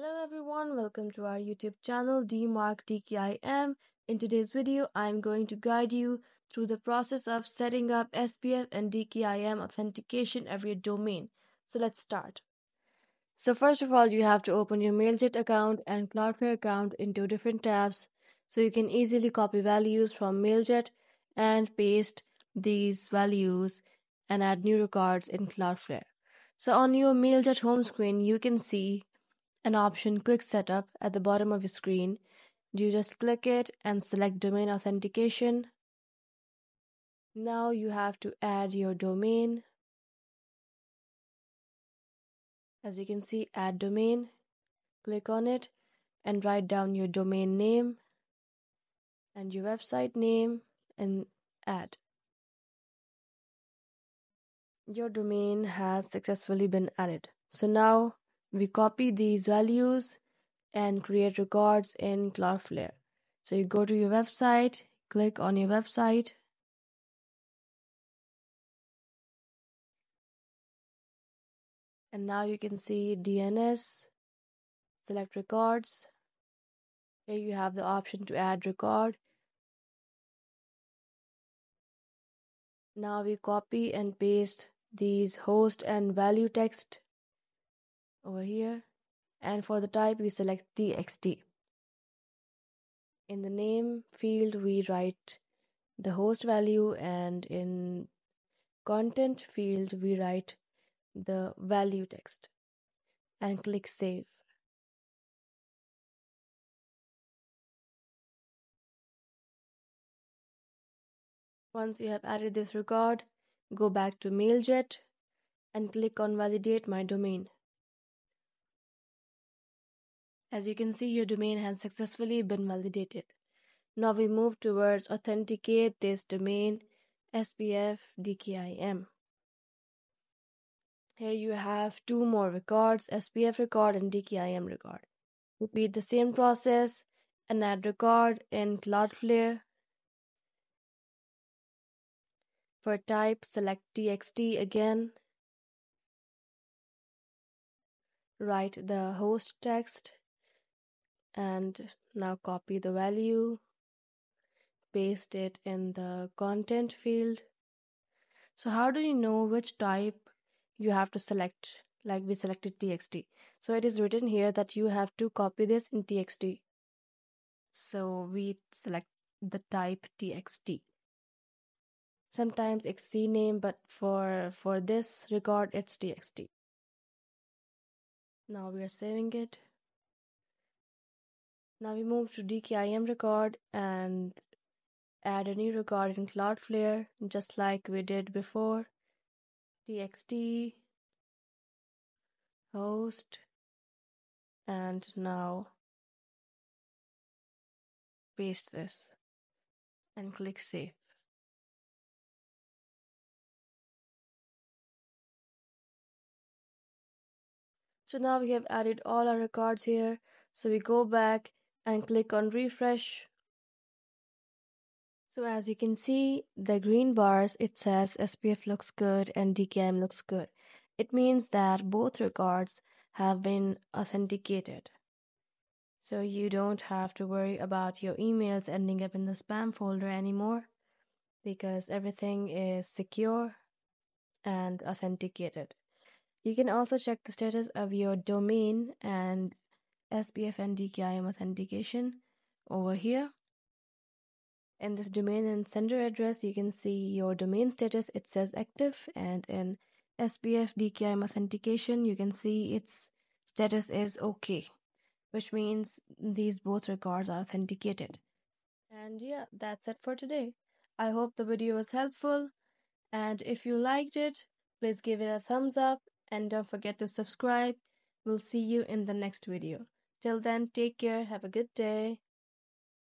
Hello everyone, welcome to our YouTube channel DMARCDKIM. In today's video, I'm going to guide you through the process of setting up SPF and DKIM authentication of your domain. So let's start. So first of all, you have to open your MailJet account and Cloudflare account into different tabs so you can easily copy values from MailJet and paste these values and add new records in Cloudflare. So on your MailJet home screen, you can see an option Quick Setup at the bottom of your screen. You just click it and select Domain Authentication. Now you have to add your domain. As you can see, Add Domain. Click on it and write down your domain name and your website name and add. Your domain has successfully been added. So now we copy these values and create records in Cloudflare. So you go to your website, click on your website. And now you can see DNS, select records. Here you have the option to add record. Now we copy and paste these host and value text over here. And for the type we select txt in the name field we write the host value and in content field we write the value text and click save. Once you have added this record go back to mailjet and click on validate my domain as you can see, your domain has successfully been validated. Now we move towards authenticate this domain SPF DKIM. Here you have two more records, SPF record and DKIM record. Repeat the same process and add record in Cloudflare. For type, select TXT again. Write the host text and now copy the value paste it in the content field. So how do you know which type you have to select? Like we selected txt so it is written here that you have to copy this in txt so we select the type txt sometimes it's cname but for for this record it's txt now we are saving it now we move to DKIM record and add a new record in Cloudflare just like we did before. txt host and now paste this and click save. So now we have added all our records here. So we go back and click on refresh. So as you can see, the green bars, it says SPF looks good and DKIM looks good. It means that both records have been authenticated. So you don't have to worry about your emails ending up in the spam folder anymore because everything is secure and authenticated. You can also check the status of your domain and SPF and DKIM authentication over here. In this domain and sender address, you can see your domain status. It says active, and in SPF DKIM authentication, you can see its status is OK, which means these both records are authenticated. And yeah, that's it for today. I hope the video was helpful, and if you liked it, please give it a thumbs up and don't forget to subscribe. We'll see you in the next video. Till then, take care. Have a good day.